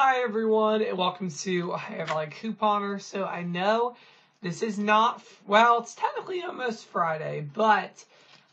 Hi everyone and welcome to Ohio Valley Couponer. So I know this is not well, it's technically almost Friday, but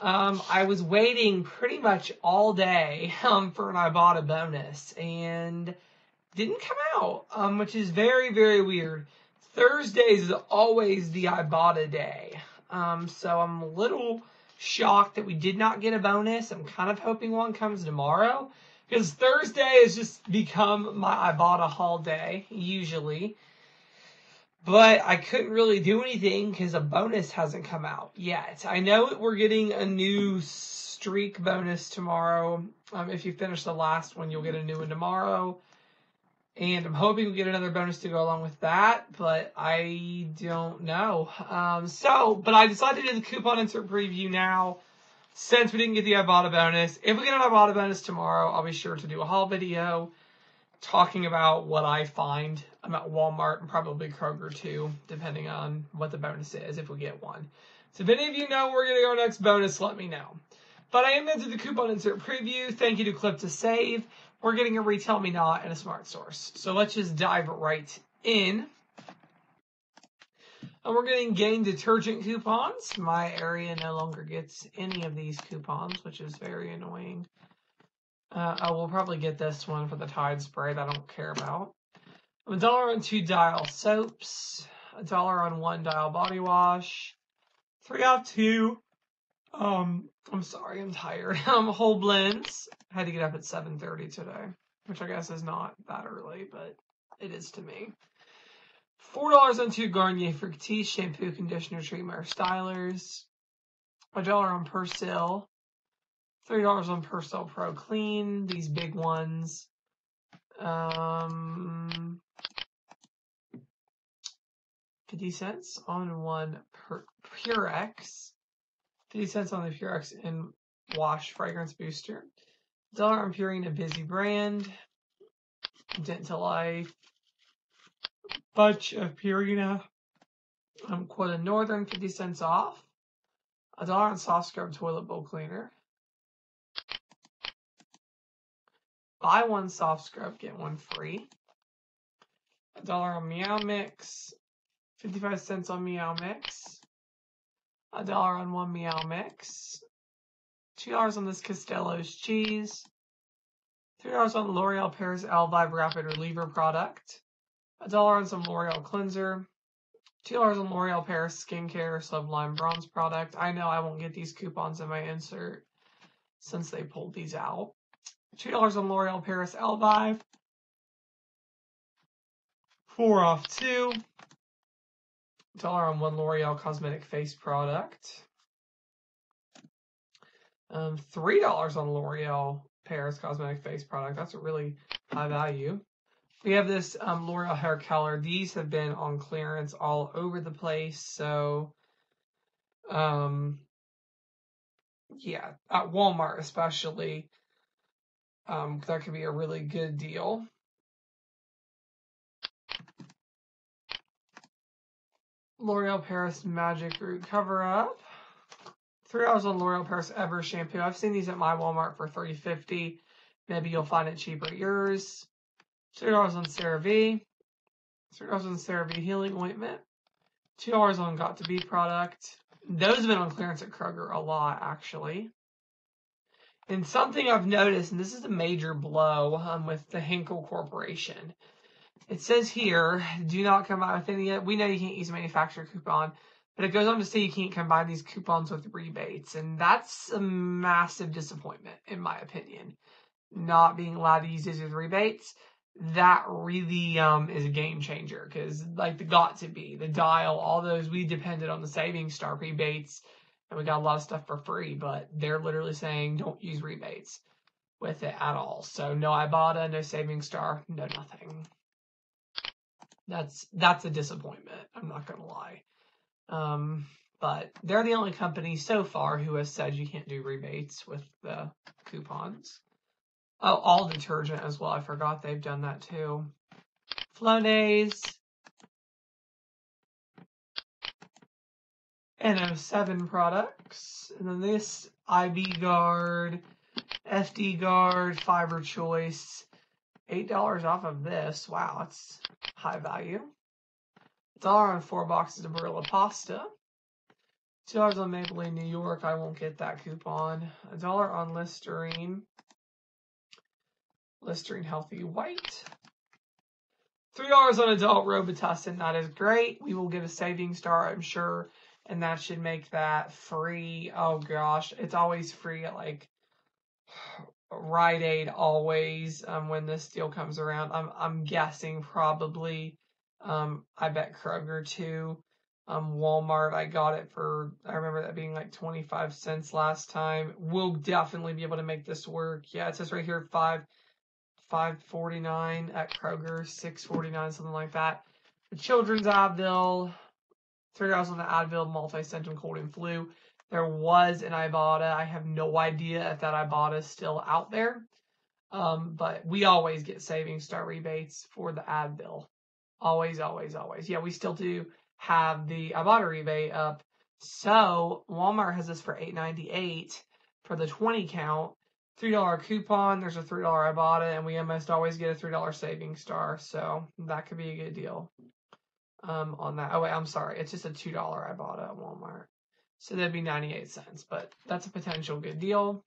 um, I was waiting pretty much all day um, for an Ibotta bonus and didn't come out, um, which is very very weird. Thursdays is always the Ibotta day, um, so I'm a little shocked that we did not get a bonus. I'm kind of hoping one comes tomorrow because Thursday has just become my i Ibotta haul day usually. But I couldn't really do anything because a bonus hasn't come out yet. I know we're getting a new streak bonus tomorrow. Um, if you finish the last one, you'll get a new one tomorrow. And I'm hoping we get another bonus to go along with that, but I don't know. Um, so, but I decided to do the coupon insert preview now since we didn't get the Ibotta bonus. If we get an Ibotta bonus tomorrow, I'll be sure to do a haul video talking about what I find. I'm at Walmart and probably Kroger too, depending on what the bonus is, if we get one. So if any of you know where we're going to go next bonus, let me know. But I am going to do the coupon insert preview. Thank you to Clip to Save. We're getting a Retail Me Not and a Smart Source. So let's just dive right in. And we're getting Gain detergent coupons. My area no longer gets any of these coupons, which is very annoying. Uh, I will probably get this one for the Tide spray that I don't care about. A dollar on two dial soaps. A dollar on one dial body wash. Three off two. Um, I'm sorry, I'm tired. Um, whole blends. I had to get up at 7.30 today, which I guess is not that early, but it is to me. $4 on two Garnier Fructis shampoo, conditioner, treatment, or stylers. A dollar on Persil. $3 on Persil Pro Clean, these big ones. Um, 50 cents on one per Purex. 50 cents on the Purex in Wash Fragrance Booster. Dollar on Purina Busy Brand. Dental Life. Bunch of Purina. Um, Quilted Northern, 50 cents off. A dollar on Soft Scrub Toilet Bowl Cleaner. Buy one soft scrub, get one free. A dollar on Meow Mix. 55 cents on Meow Mix. A dollar on one Meow Mix. Two dollars on this Castello's cheese. Three dollars on L'Oreal Paris Elvive Rapid Reviver product. A dollar on some L'Oreal cleanser. Two dollars on L'Oreal Paris Skincare Sublime Bronze product. I know I won't get these coupons in my insert since they pulled these out. $2 on L'Oreal Paris Elvive. 4 off 2. Dollar on one L'Oreal Cosmetic Face product. Um, $3 on L'Oreal Paris Cosmetic Face product. That's a really high value. We have this um, L'Oreal hair color. These have been on clearance all over the place. So, um, yeah, at Walmart especially, um, that could be a really good deal. L'Oreal Paris Magic Root Cover Up. Three hours on L'Oreal Paris Ever shampoo. I've seen these at my Walmart for three fifty. Maybe you'll find it cheaper at yours. Two dollars on CeraVe. Three dollars on CeraVe healing ointment. Two dollars on Got to Be product. Those have been on clearance at Kroger a lot, actually. And something I've noticed, and this is a major blow um, with the Henkel Corporation. It says here, do not combine with any, we know you can't use a manufacturer coupon, but it goes on to say you can't combine these coupons with rebates. And that's a massive disappointment, in my opinion. Not being allowed to use these with rebates. That really um, is a game changer because, like the Got to Be, the Dial, all those, we depended on the Savings Star rebates and we got a lot of stuff for free, but they're literally saying don't use rebates with it at all. So no Ibotta, no savings Star, no nothing. That's that's a disappointment. I'm not gonna lie. Um, but they're the only company so far who has said you can't do rebates with the coupons. Oh, all detergent as well. I forgot they've done that too. Flonase, NO7 products. And then this IBgard, FD Guard, Fiber Choice, $8 off of this. Wow, that's high value. A dollar on four boxes of Barilla pasta. Two dollars on Maple Maybelline New York. I won't get that coupon. A dollar on Listerine. Listerine Healthy White. Three dollars on adult Robitussin. That is great. We will get a saving star, I'm sure, and that should make that free. Oh gosh, it's always free at like Rite Aid always um, when this deal comes around. I'm I'm guessing probably. Um, I bet Kroger too. Um, Walmart, I got it for. I remember that being like 25 cents last time. We'll definitely be able to make this work. Yeah, it says right here five, 549 at Kroger, 649 something like that. The children's Advil, three dollars on the Advil multi-symptom cold and flu. There was an Ibotta. I have no idea if that Ibotta is still out there. Um, but we always get savings star rebates for the Advil. Always, always, always. Yeah, we still do have the Ibotta rebate up. So Walmart has this for eight ninety eight for the 20 count. $3 coupon. There's a $3 Ibotta, and we almost always get a $3 saving star. So that could be a good deal um, on that. Oh, wait, I'm sorry. It's just a $2 I Ibotta at Walmart. So that'd be 98 cents, but that's a potential good deal.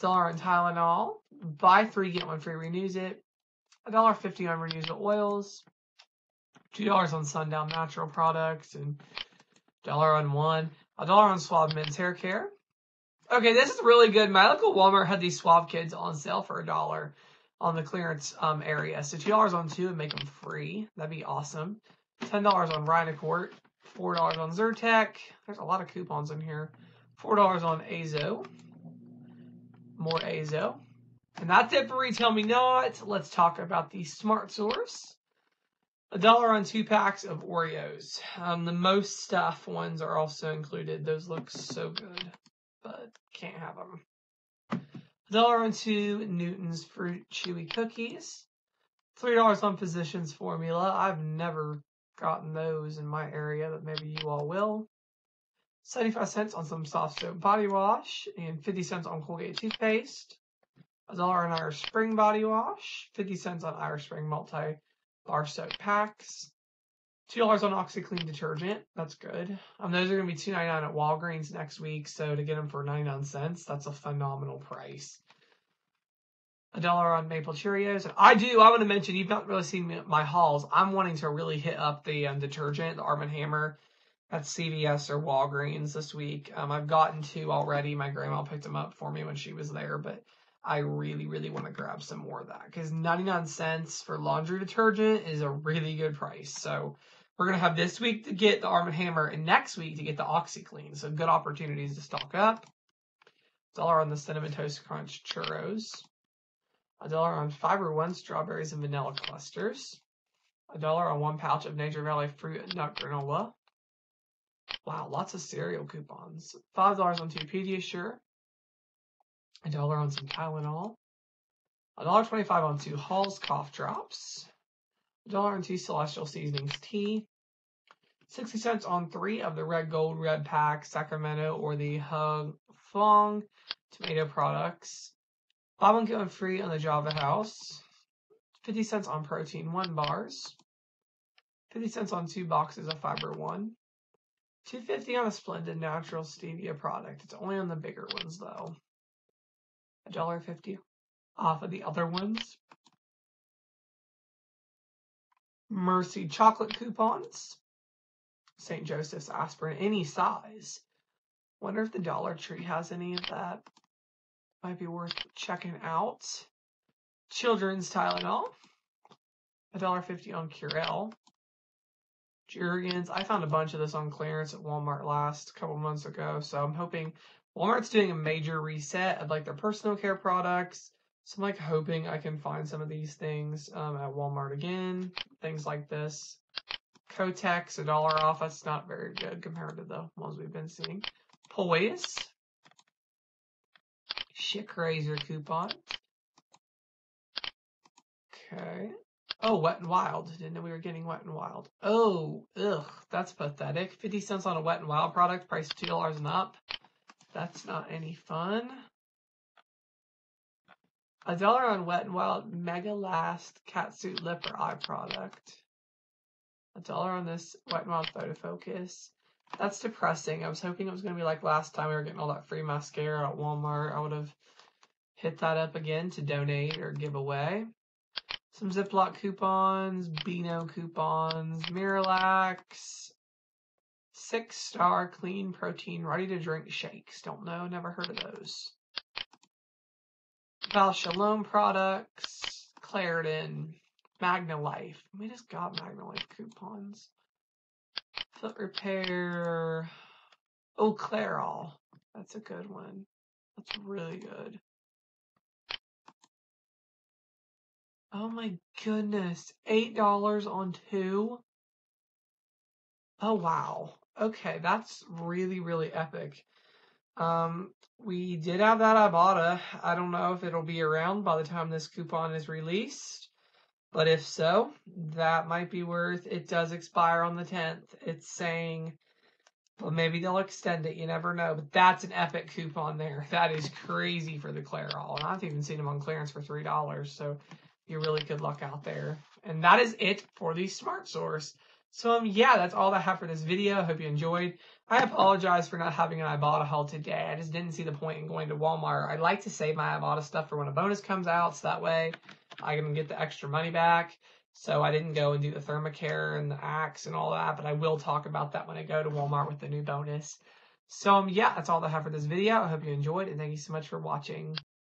Dollar on Tylenol. Buy three, get one free, renews it. $1.50 on Renewal Oils. $2 on Sundown Natural Products and dollar on one. A dollar on Suave Men's Hair Care. Okay, this is really good. My local Walmart had these Suave Kids on sale for a dollar on the clearance um, area. So $2 on two and make them free. That'd be awesome. $10 on Rhinocort. $4 on Zyrtec. There's a lot of coupons in here. $4 on Azo. More Azo. And that's it for Retail Me Not. Let's talk about the Smart Source. A dollar on two packs of Oreos. Um, the most stuff ones are also included. Those look so good, but can't have them. A dollar on two Newton's Fruit Chewy Cookies. Three dollars on Physicians Formula. I've never gotten those in my area, but maybe you all will. 75 cents on some soft soap body wash and 50 cents on Colgate toothpaste. A dollar on Irish Spring body wash, 50 cents on Irish Spring multi bar soap packs. Two dollars on OxiClean detergent. That's good. Um, those are gonna be two ninety nine at Walgreens next week. So to get them for ninety nine cents, that's a phenomenal price. A dollar on maple Cheerios. And I do. I want to mention you've not really seen my hauls. I'm wanting to really hit up the um, detergent, the Arm and Hammer, at CVS or Walgreens this week. Um, I've gotten two already. My grandma picked them up for me when she was there, but I really, really want to grab some more of that because 99 cents for laundry detergent is a really good price. So we're going to have this week to get the Arm & Hammer and next week to get the OxiClean. So good opportunities to stock up. Dollar on the Cinnamon Toast Crunch churros. A dollar on Fiber One strawberries and vanilla clusters. A dollar on one pouch of Nature Valley fruit and nut granola. Wow, lots of cereal coupons. Five dollars on two Pediasure. A dollar on some Tylenol. A dollar twenty-five on two Halls cough drops. A dollar on two Celestial Seasonings tea. 60 cents on three of the red gold red pack Sacramento or the Hug Fong tomato products. Buy one get free on the Java House. 50 cents on protein one bars. 50 cents on two boxes of fiber one. 250 on a Splenda natural stevia product. It's only on the bigger ones though. $1.50 off of the other ones. Mercy chocolate coupons. St. Joseph's aspirin, any size. Wonder if the Dollar Tree has any of that. Might be worth checking out. Children's Tylenol. $1.50 on Curel. Jergens. I found a bunch of this on clearance at Walmart last couple months ago, so I'm hoping Walmart's doing a major reset of like their personal care products. So I'm like hoping I can find some of these things um, at Walmart again. Things like this. Kotex, a dollar off. That's not very good compared to the ones we've been seeing. Poise. Schick Razor coupon. Okay. Oh, Wet and Wild. Didn't know we were getting Wet and Wild. Oh, ugh, that's pathetic. 50 cents on a Wet and Wild product, price $2 and up. That's not any fun. A dollar on Wet and Wild Mega Last Catsuit Lip or Eye product. A dollar on this Wet and Wild Photo Focus. That's depressing. I was hoping it was going to be like last time we were getting all that free mascara at Walmart. I would have hit that up again to donate or give away. Some Ziploc coupons, Beano coupons, Miralax, six star clean protein ready to drink shakes. Don't know, never heard of those. Val Shalom products, Claritin, MagniLife. We just got MagniLife coupons. Foot repair. Oh, Clairol. That's a good one. That's really good. Oh my goodness. $8 on two? Oh wow. Okay, that's really, really epic. Um, we did have that Ibotta. I don't know if it'll be around by the time this coupon is released. But if so, that might be worth it does expire on the 10th. It's saying well maybe they'll extend it, you never know. But that's an epic coupon there. That is crazy for the Clairol. And I've even seen them on clearance for three dollars. So you're really good luck out there. And that is it for the Smart Source. So um, yeah, that's all I have for this video. I hope you enjoyed. I apologize for not having an Ibotta haul today. I just didn't see the point in going to Walmart. I like to save my Ibotta stuff for when a bonus comes out, so that way I can get the extra money back. So I didn't go and do the Thermacare and the Axe and all that, but I will talk about that when I go to Walmart with the new bonus. So um, yeah, that's all I have for this video. I hope you enjoyed, and thank you so much for watching.